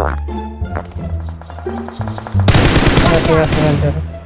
Masih masih lancar.